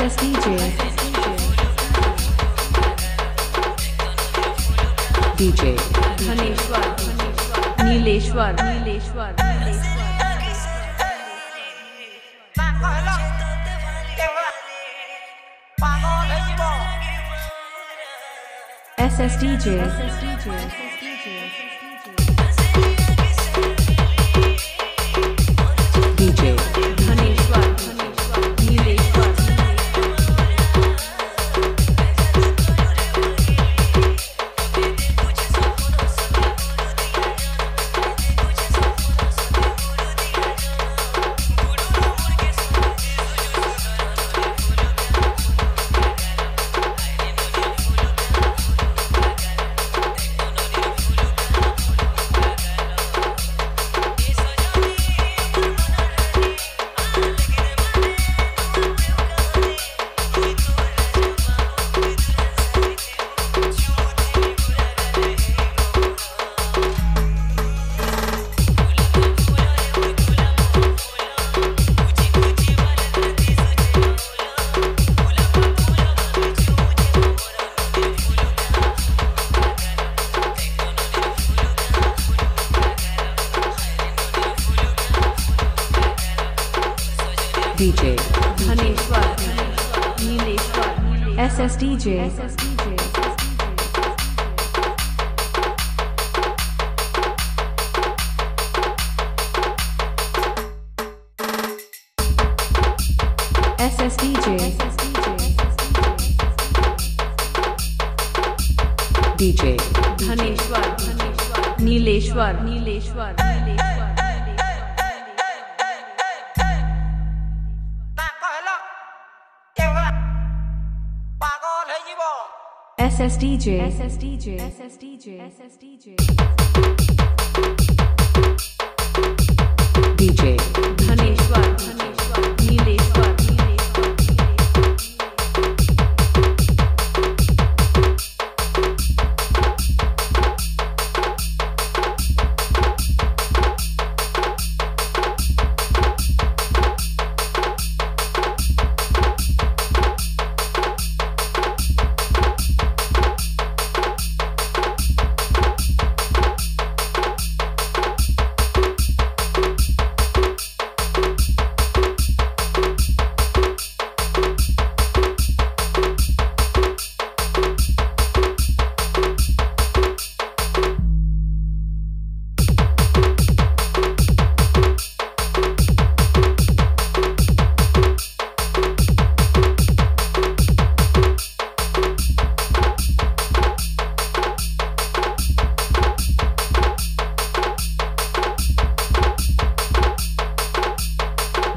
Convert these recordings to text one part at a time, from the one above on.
SSDJ. DJ. Dhaneshwar Nileshwar Nileshwar SSDJ. DJ. DJ. Nileshwar SSDJ. SSDJ. DJ. Dhaneshwar Nileshwar Nileshwar SSDJ. SSDJ SSDJ SSDJ DJ.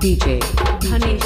DJ. Dhaneshwar